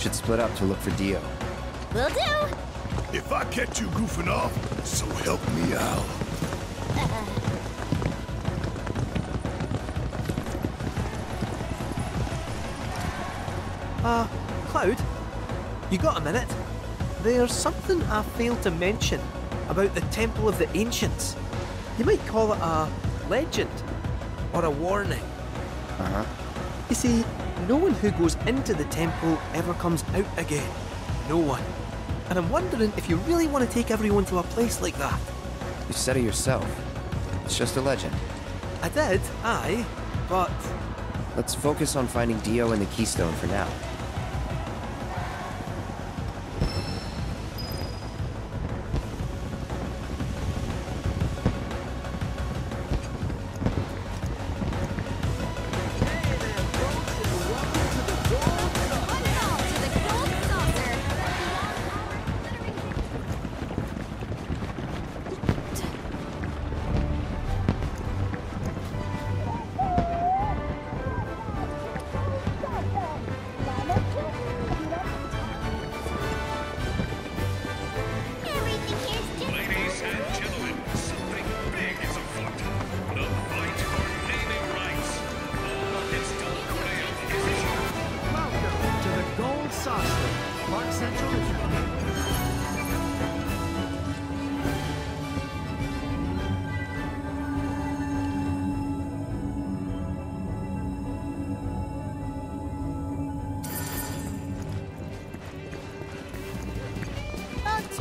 Should split up to look for Dio. Will do. If I catch you goofing off, so help me out. Uh, Cloud? You got a minute? There's something I failed to mention about the Temple of the Ancients. You might call it a legend or a warning. Uh huh. You see, no one who goes into the temple ever comes out again. No one. And I'm wondering if you really want to take everyone to a place like that. You said it yourself. It's just a legend. I did, aye, but Let's focus on finding Dio and the Keystone for now. Gold Park Central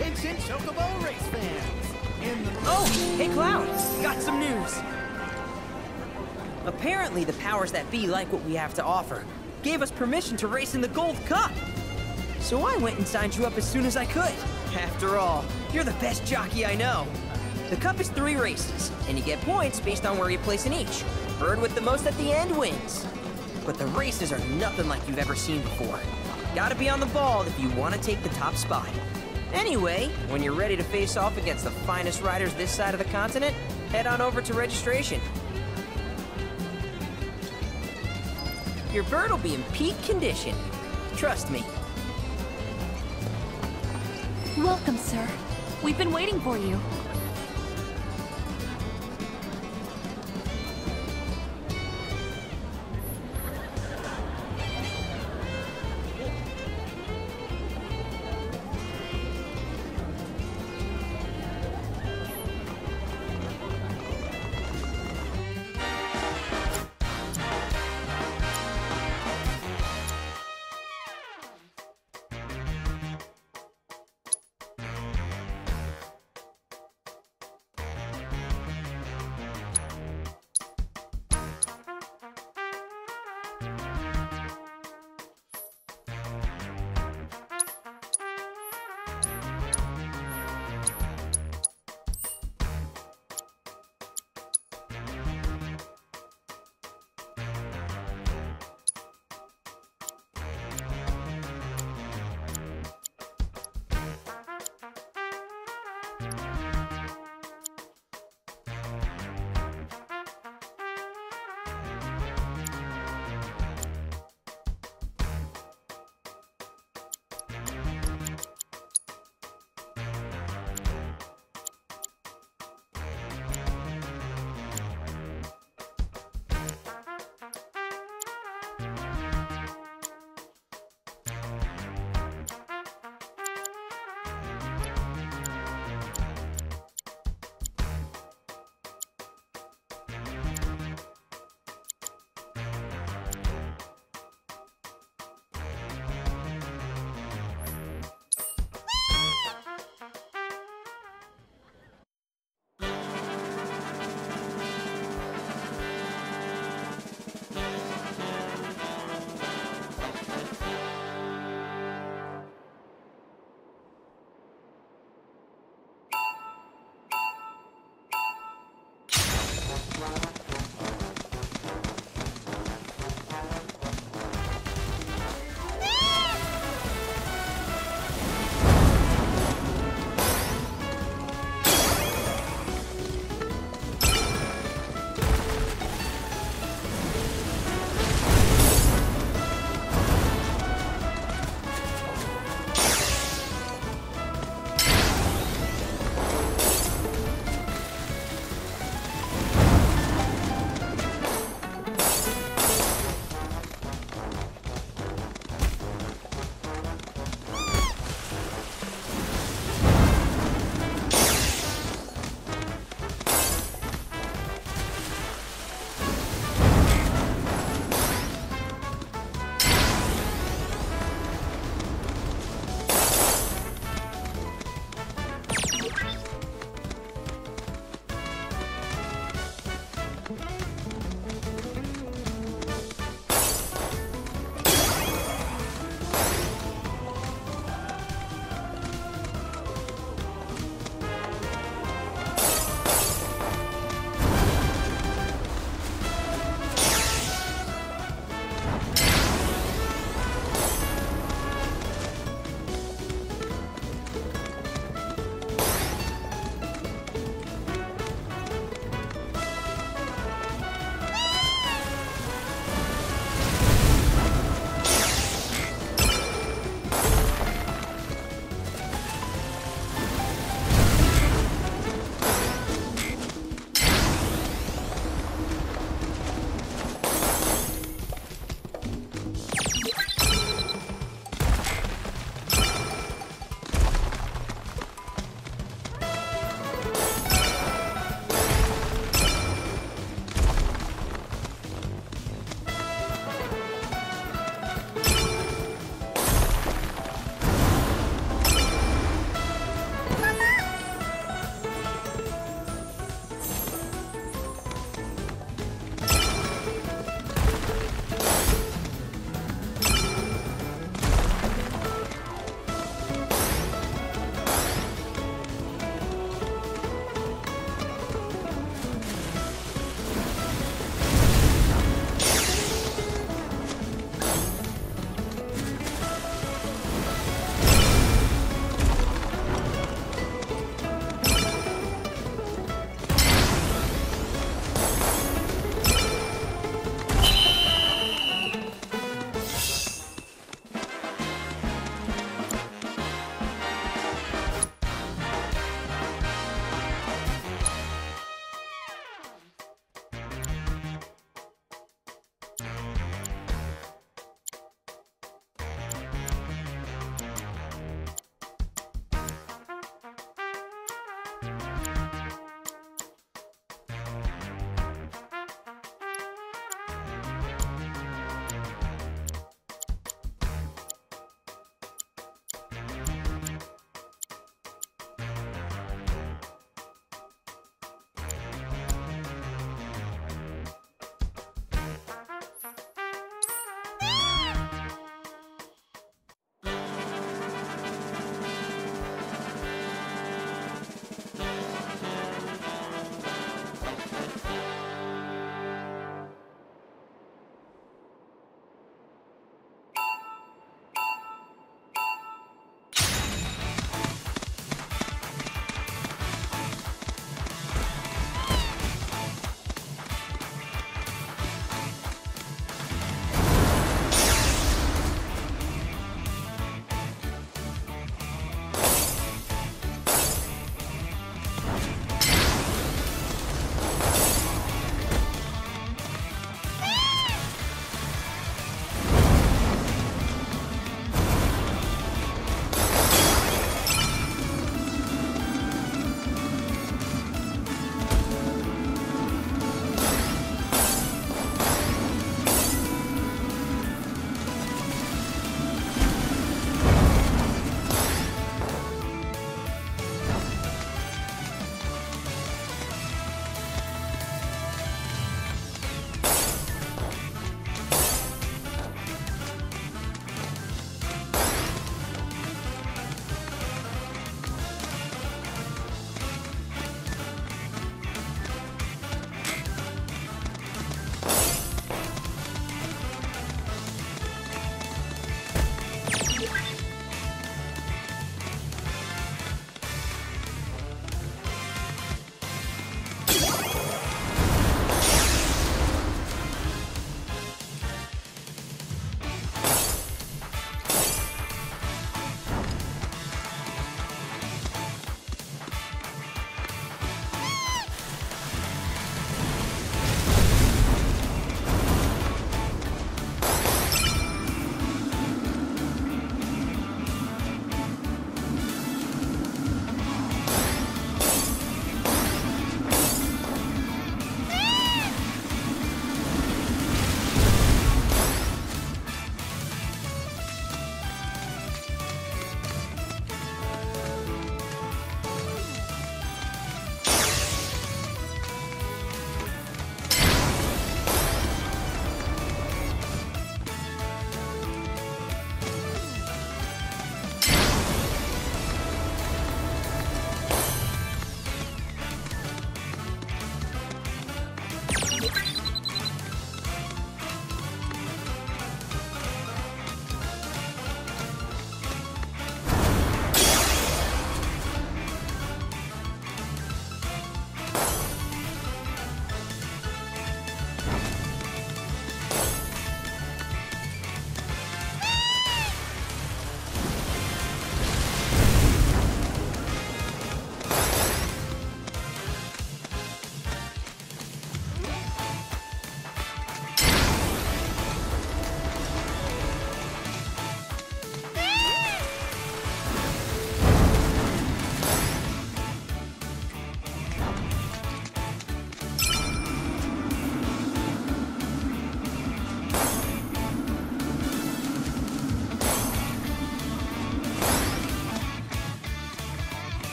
Attention Chocobo race fans! In the Oh, hey Cloud, got some news. Apparently the powers that be like what we have to offer. Gave us permission to race in the Gold Cup. So I went and signed you up as soon as I could. After all, you're the best jockey I know. The cup is three races, and you get points based on where you place in each. Bird with the most at the end wins. But the races are nothing like you've ever seen before. Gotta be on the ball if you want to take the top spot. Anyway, when you're ready to face off against the finest riders this side of the continent, head on over to registration. Your bird will be in peak condition. Trust me. Welcome, sir. We've been waiting for you.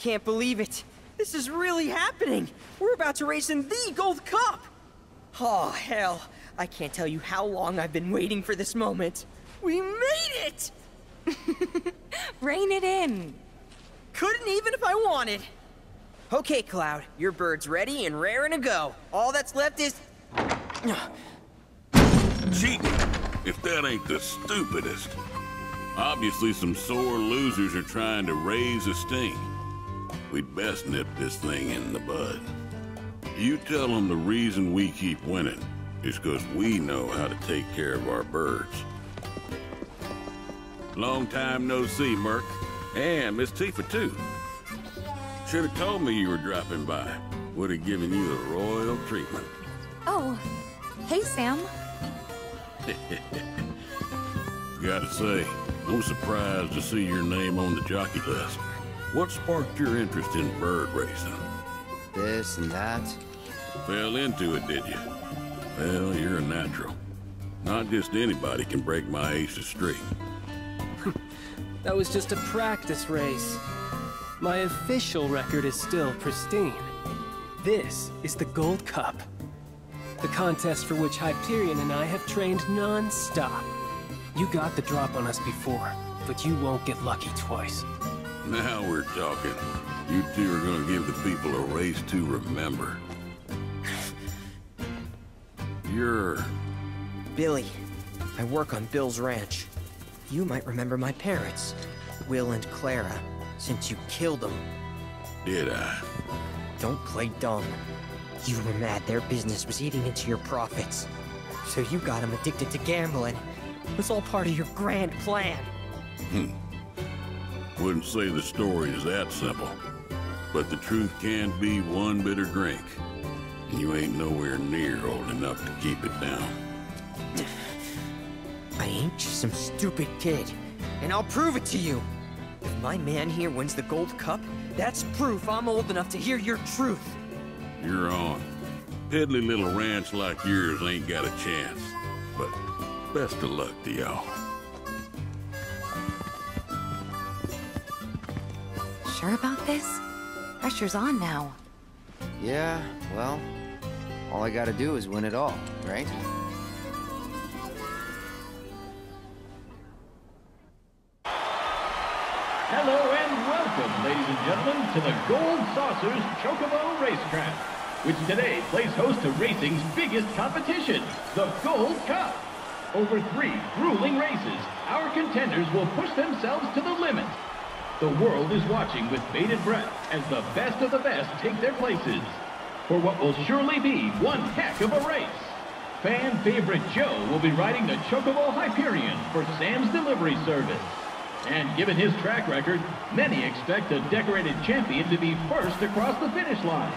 Can't believe it. This is really happening. We're about to race in the Gold Cup. Oh, hell. I can't tell you how long I've been waiting for this moment. We made it! Rein it in. Couldn't even if I wanted. Okay, Cloud, your bird's ready and raring to go. All that's left is. Cheating, if that ain't the stupidest. Obviously, some sore losers are trying to raise a stink. We'd best nip this thing in the bud. You tell them the reason we keep winning is because we know how to take care of our birds. Long time no see, Merc. And Miss Tifa, too. Should have told me you were dropping by. Would have given you the royal treatment. Oh, hey, Sam. Gotta say, I'm surprised to see your name on the jockey list. What sparked your interest in bird racing? This and that. Fell into it, did you? Well, you're a natural. Not just anybody can break my ace's streak. That was just a practice race. My official record is still pristine. This is the Gold Cup. The contest for which Hyperion and I have trained non-stop. You got the drop on us before, but you won't get lucky twice. Now we're talking. You two are gonna give the people a race to remember. You're... Billy, I work on Bill's ranch. You might remember my parents, Will and Clara, since you killed them. Did I? Don't play dumb. You were mad their business was eating into your profits. So you got them addicted to gambling. It was all part of your grand plan. Hmm. Wouldn't say the story is that simple. But the truth can be one bitter drink. And you ain't nowhere near old enough to keep it down. I ain't just some stupid kid. And I'll prove it to you. If my man here wins the gold cup, that's proof I'm old enough to hear your truth. You're on. Piddly little ranch like yours ain't got a chance. But best of luck to y'all. Sure about this? Pressure's on now. Yeah, well, all I gotta do is win it all, right? Hello and welcome, ladies and gentlemen, to the Gold Saucers Chocobo Racetrack, which today plays host to racing's biggest competition, the Gold Cup. Over three grueling races, our contenders will push themselves to the limit. The world is watching with bated breath as the best of the best take their places for what will surely be one heck of a race. Fan favorite Joe will be riding the Chocobo Hyperion for Sam's delivery service. And given his track record, many expect the decorated champion to be first across the finish line.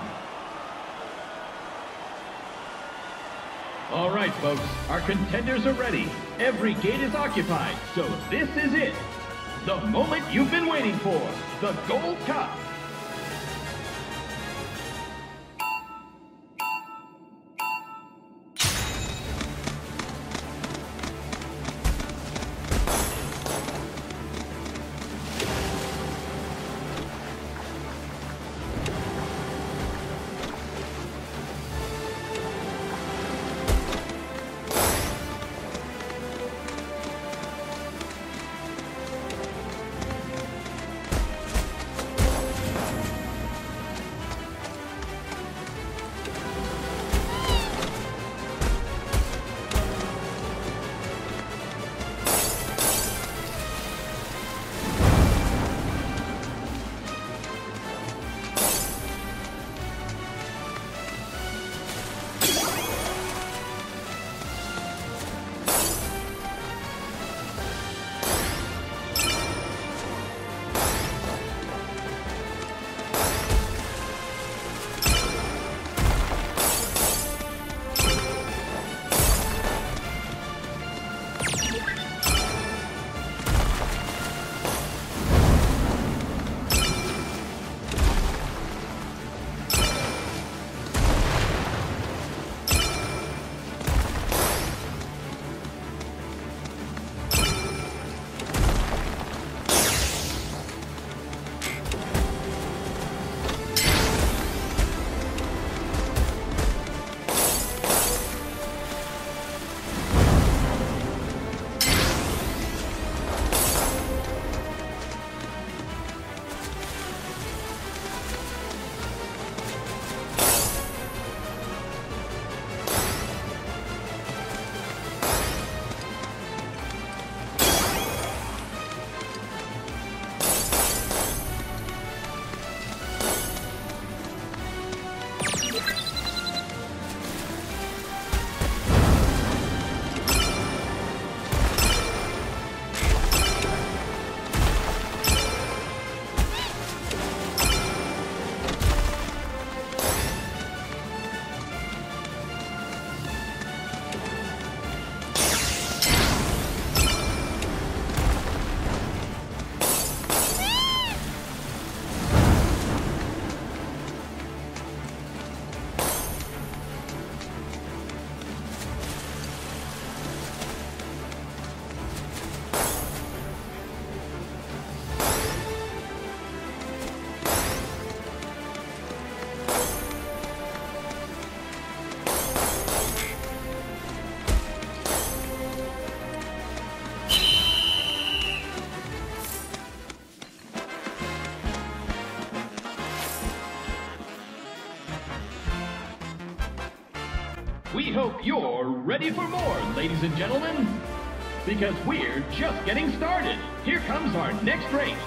All right, folks, our contenders are ready. Every gate is occupied, so this is it. The moment you've been waiting for, the Gold Cup. Hope you're ready for more, ladies and gentlemen. Because we're just getting started. Here comes our next race.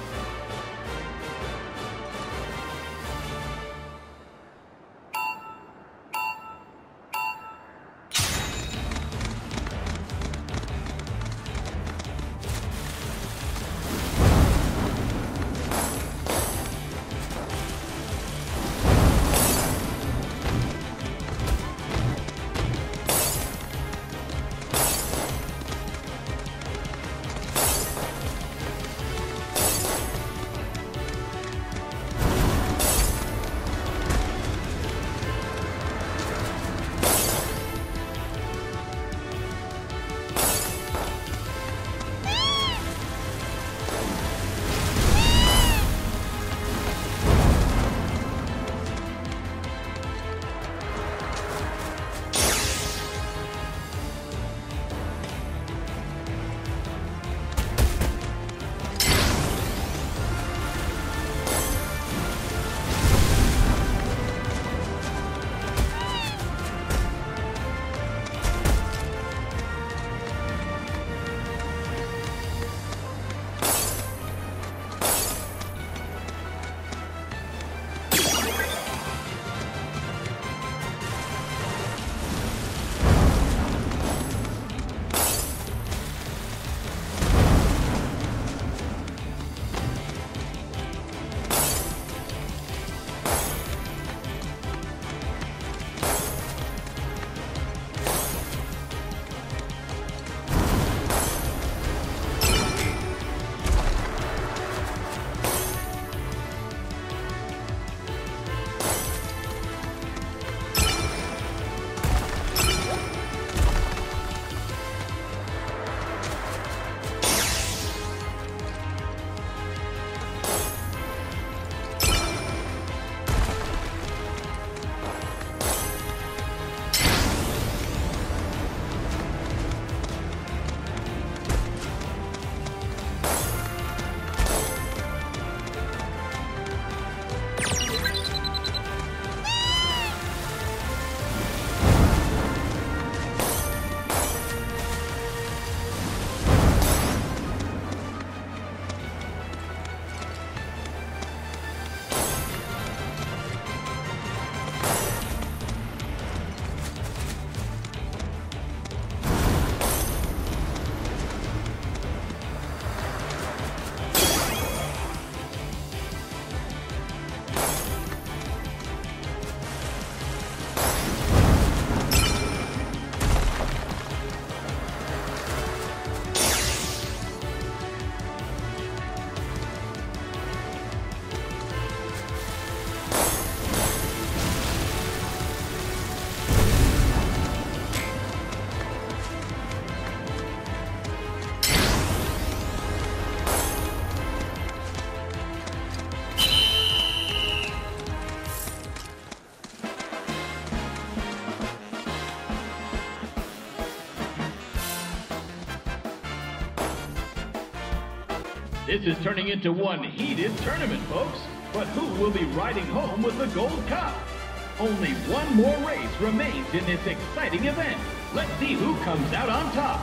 This is turning into one heated tournament, folks. But who will be riding home with the Gold Cup? Only one more race remains in this exciting event. Let's see who comes out on top.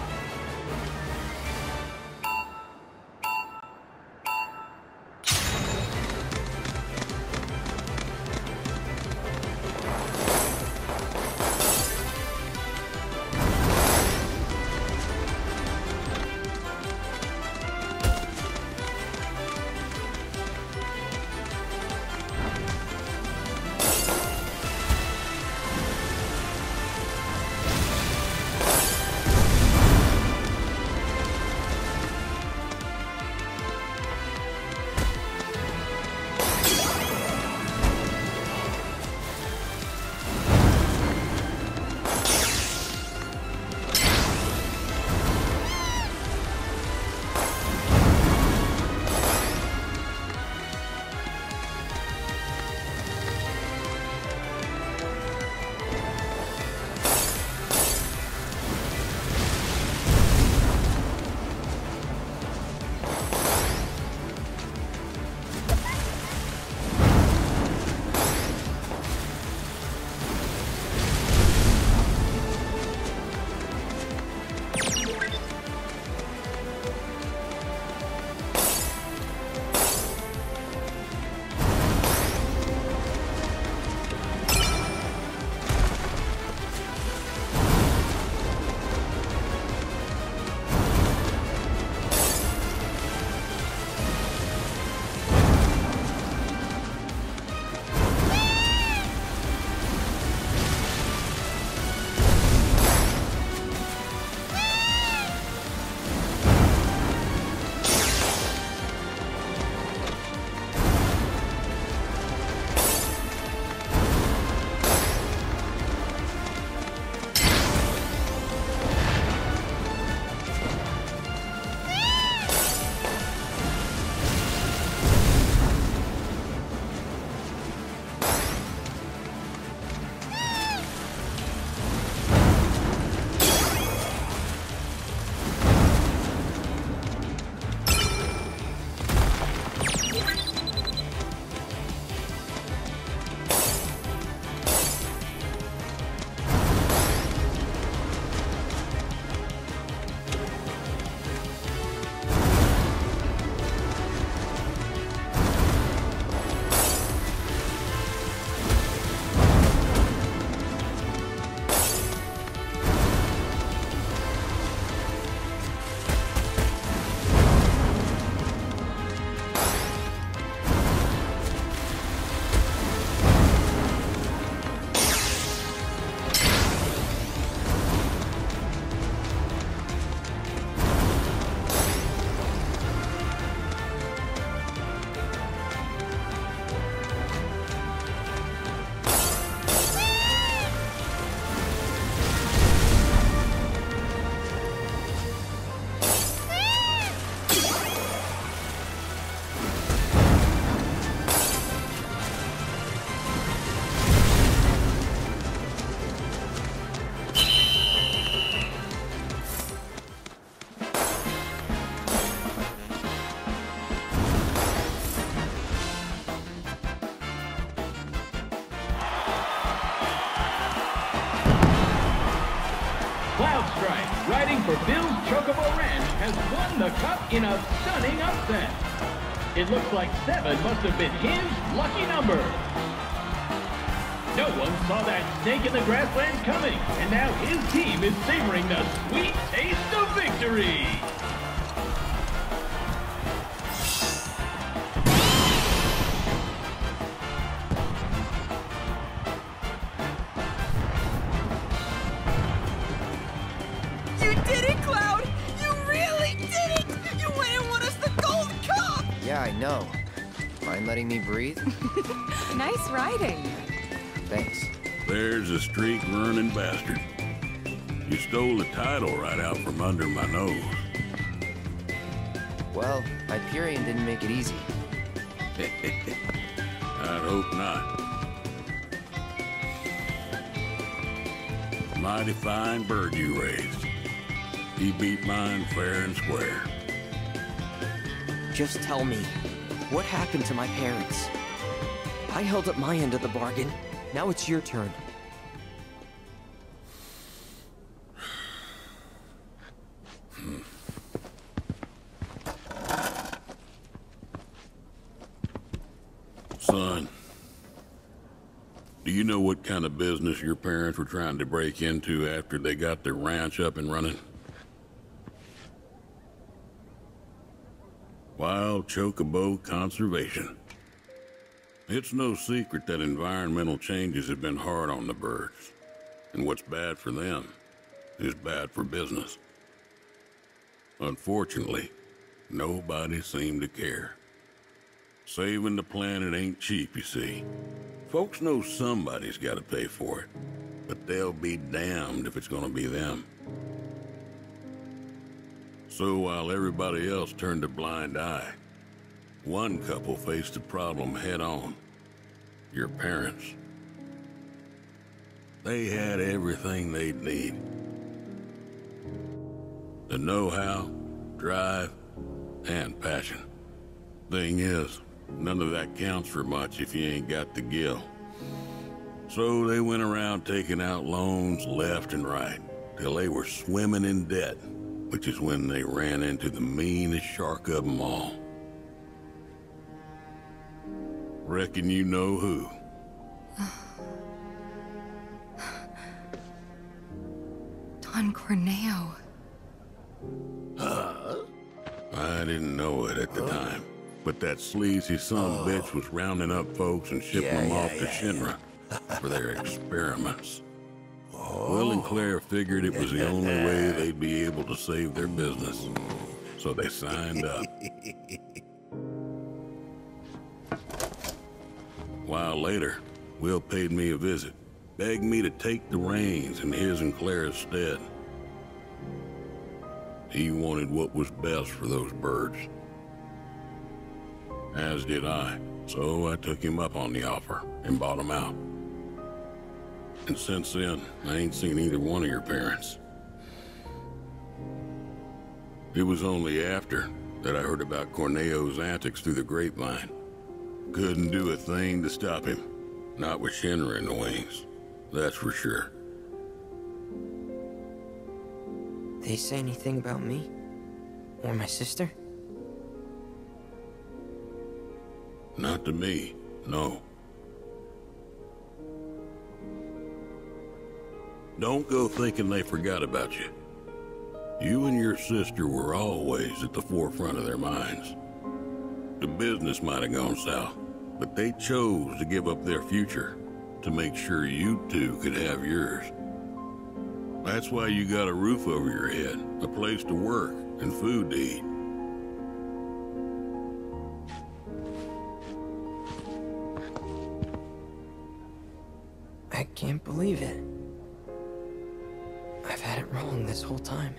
In a stunning upset. It looks like seven must have been his lucky number. No one saw that snake in the grasslands coming, and now his team is savoring the sweet taste of victory. Riding. Thanks. There's a streak running bastard. You stole the title right out from under my nose. Well, Hyperion didn't make it easy. I'd hope not. Mighty fine bird you raised. He beat mine fair and square. Just tell me, what happened to my parents? I held up my end of the bargain. Now it's your turn. Son, do you know what kind of business your parents were trying to break into after they got their ranch up and running? Wild Chocobo Conservation. It's no secret that environmental changes have been hard on the birds, and what's bad for them is bad for business. Unfortunately, nobody seemed to care. Saving the planet ain't cheap, you see. Folks know somebody's got to pay for it, but they'll be damned if it's gonna be them. So while everybody else turned a blind eye, one couple faced the problem head on. Your parents. They had everything they'd need. The know-how, drive, and passion. Thing is, none of that counts for much if you ain't got the gil. So they went around taking out loans left and right, till they were swimming in debt, which is when they ran into the meanest shark of them all. Reckon you know who. Don Corneo. I didn't know it at the time, but that sleazy son of a bitch oh. was rounding up folks and shipping them off to Shinra for their experiments. Will and oh. Claire figured it was the only way they'd be able to save their business, so they signed up. while later, Will paid me a visit, begged me to take the reins in his and Claire's stead. He wanted what was best for those birds. As did I, so I took him up on the offer and bought him out. And since then, I ain't seen either one of your parents. It was only after that I heard about Corneo's antics through the grapevine. Couldn't do a thing to stop him. Not with Shinra in the wings. That's for sure. They say anything about me? Or my sister? Not to me, no. Don't go thinking they forgot about you. You and your sister were always at the forefront of their minds. The business might have gone south, but they chose to give up their future to make sure you two could have yours. That's why you got a roof over your head, a place to work, and food to eat. I can't believe it. I've had it wrong this whole time.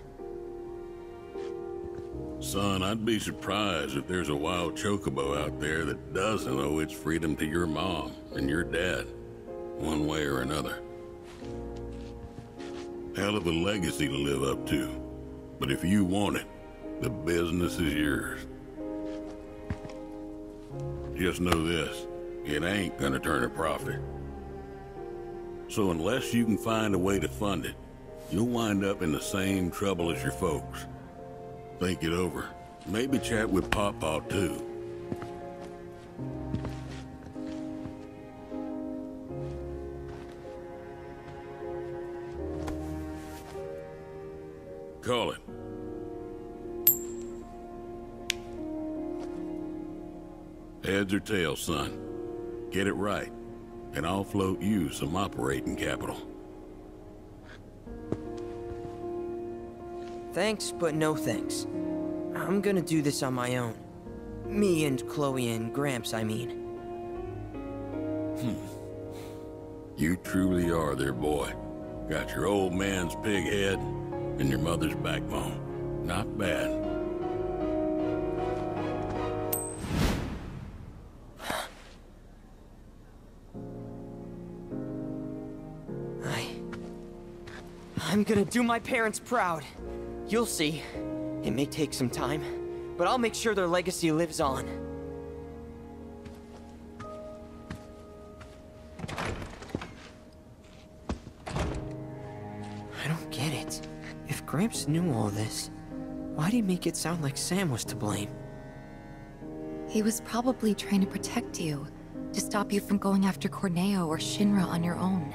Son, I'd be surprised if there's a wild chocobo out there that doesn't owe its freedom to your mom and your dad, one way or another. Hell of a legacy to live up to, but if you want it, the business is yours. Just know this, it ain't gonna turn a profit. So unless you can find a way to fund it, you'll wind up in the same trouble as your folks. Think it over. Maybe chat with Pawpaw too. Call it. Heads or tails, son. Get it right, and I'll float you some operating capital. Thanks, but no thanks. I'm gonna do this on my own. Me and Chloe and Gramps, I mean. Hmm. You truly are their boy. Got your old man's pig head and your mother's backbone. Not bad. I... I'm gonna do my parents proud. You'll see. It may take some time, but I'll make sure their legacy lives on. I don't get it. If Gramps knew all this, why'd he make it sound like Sam was to blame? He was probably trying to protect you, to stop you from going after Corneo or Shinra on your own.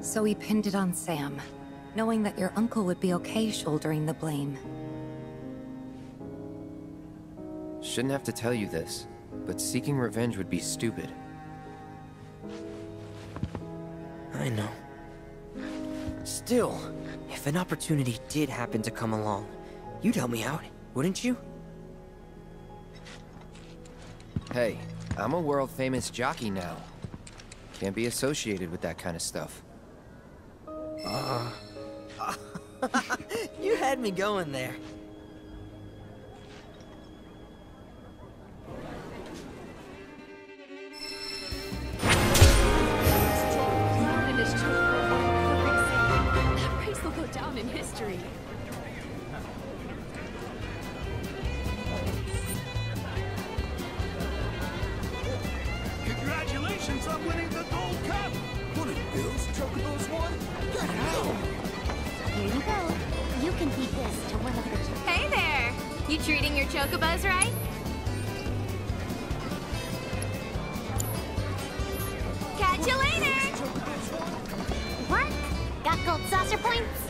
So he pinned it on Sam, knowing that your uncle would be okay shouldering the blame. Shouldn't have to tell you this, but seeking revenge would be stupid. I know. Still, if an opportunity did happen to come along, you'd help me out, wouldn't you? Hey, I'm a world-famous jockey now. Can't be associated with that kind of stuff. Uh-uh. You had me going there. That race will go down in history. Can this to one of the... Hey there! You treating your chocobos right? Catch you later! Work! Got gold saucer points?